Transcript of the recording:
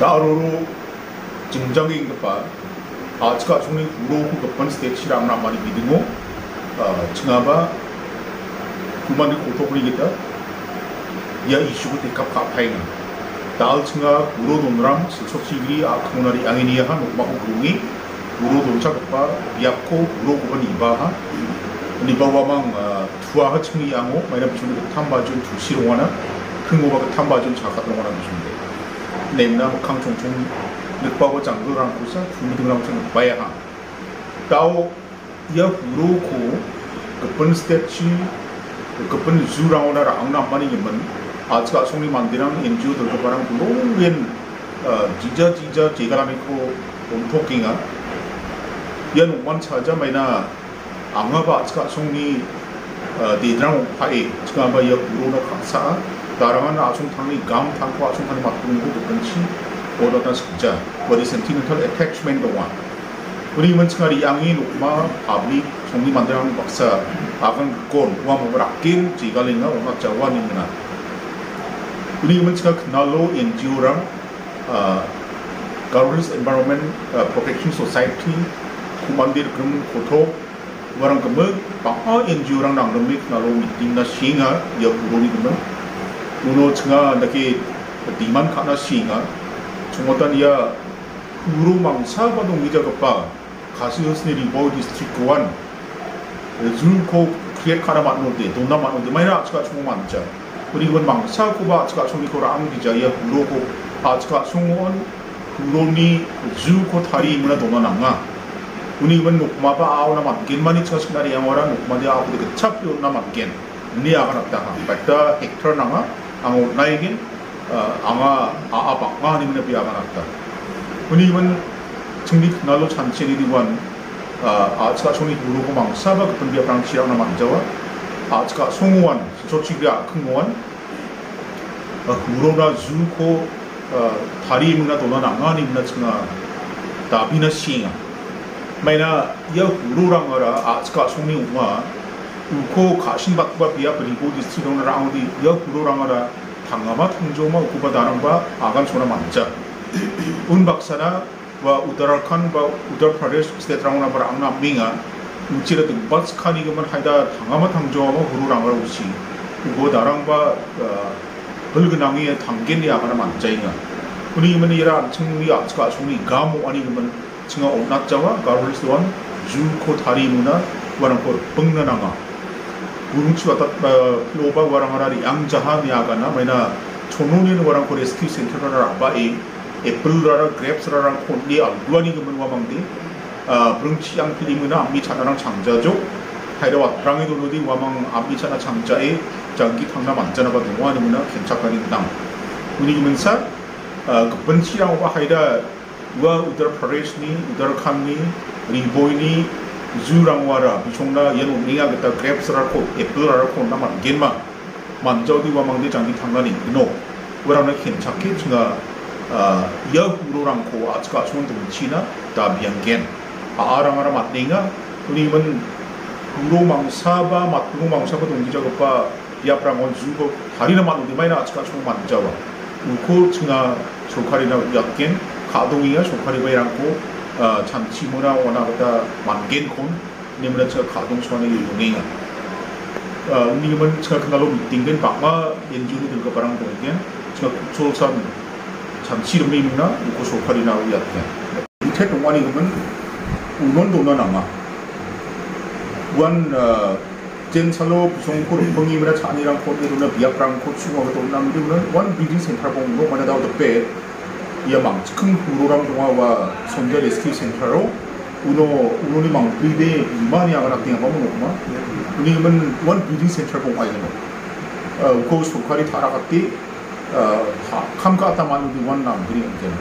아로로 증정인 것봐 아츠가 총리 후로 후급번 스테치랑 나만이 믿음고 증아바 구만을 고토부리겠다. 야 이슈고 대값 갚아잉 다을 증아 후로 돈랑 실속시기리 아크모나리 양이니야 한 옥마고 그롱이 후로 돈차 것봐 비약코 후로 고번 이바하 니바와망 투아하 층이 양호 마이나 비중이 탐바준 두시롱하나 큰고가 탐바준 자카동하나 비중인데 name nào kang chung chung được bao gồm chang rang ku sa phun được làm chung ba ya hàng tao ya guru ku ke pen statue ke pen zoo rang ona rang na mani yemen 아츠가 송리 만드랑 엔지오 들고바랑 로엔 지저 지저 제가라미코 온토킹아 연 원만 찾아 마이나 아마바 아츠가 송리 디드랑 파이 지가바 여 우로나 sa 한 아중탕이 감 탕고 아중탕이 맞는 것도 그렇지 오더다 숙자 what is sentimental attachment 동안 우리 이번 층아리 양이 녹마 밥이 종이 만들어가는 박사 아간 꼰 우와 먹을 아낀 지갈링가 오막 자와님나 우리 이번 층아 그날로 NGO랑 Governance Environment Protection Society kumandir kum koto warang kemek pa NGO orang nang remik nalo meeting na singa ya puroni kemek uno tengah lagi diman kana singa cuma ya uru mangsa badung bija kepa kasih sendiri bawa distrik kawan zul ko create kana mat node dona mat node mana cakap cuma manja uri wan mangsa ko ba cakap cuma ko ram bija ya uru ko cakap cuma uru ni zul ko tari mana dona nanga uni wan nukma ba aw na mat gen mani cakap sebenarnya yang orang nukma dia aku dekat cap yo na mat gen ni akan nak dah pada hektar nanga ang naigin anga aabak nga ni mana biya manakta kuni man chungni nalo chanchini diwan 아 츠가 총이 부르고 망 사바 같은 비야 프랑 치랑 나만 자와 아츠가 송우원 조치비야 큰고원 구로나 주코 다리 문나 도나 나가니 문나 층아 다비나 시잉아 마이나 야 구로랑 어라 아츠가 송이 우마 uko kashin bakba biya beribu di sidong rang di ya kulo rang ara tangama tangjoma ukuba darang ba agan sona manja un baksana wa uttarakhand ba uttar pradesh state rang na barang na minga ucira de bats khani gaman haida tangama tangjoma kulo rang ara usi uko darang ba hulgnangi tanggen ya agana manja inga uni imani ira chungmi achka chungmi gamu ani gaman chinga onnat jawa pengna nanga burungchi watat loba warang arari yang jaha ni agana maina chononi ni warang ko rescue center ra ba e apple ra grapes ra ko ni alduani gemen wamang di burungchi yang pilimuna ammi chanarang 장자죠 하이라 왔랑이 도로디 와망 암미 차나 장자에 장기 봐 동안이 문나 괜찮가니 당 우리면서 그번치랑 와 하이라 와 우더 프레스니 우더 칸니 리보이니 zurangwara bichongna yenu ninga geta grapes rako apple rako naman genma manjodi wa mangde jangi thangani no warana khen chakke chinga ya hurorang ko achka chon dum china da biangen arangara matninga uni man huro mangsa ba matru mangsa ba donggi jagopa ya prangon zugo harina manu di maina achka chon manjawa uko chinga chokarina yakgen 가동이야 조카리 바이랑고 장치 문화 원하보 다 만겐 콘? 님은 저 가동 소원의 유동이야 우리는 저 그날로 미팅된 박마 연주는 들고 바랑 보이게 저 조선 장치 이름이 있나 이거 소파리 나오기 같아 밑에 동안이 그러면 우는 돈은 아마. 원 젠살로 부송코 rumpengi 찬이랑 코디로나 비약랑 코치고 또 남들은 원 비딩 센터 봉으로 만에 나오던 배 ia 큰 후로랑 동화와 선대 레스큐 센터로 niya kamu kuma ini men one breeding center kong ayo no ko sukari thara kati kam ka ta manu di one nam bri ang jena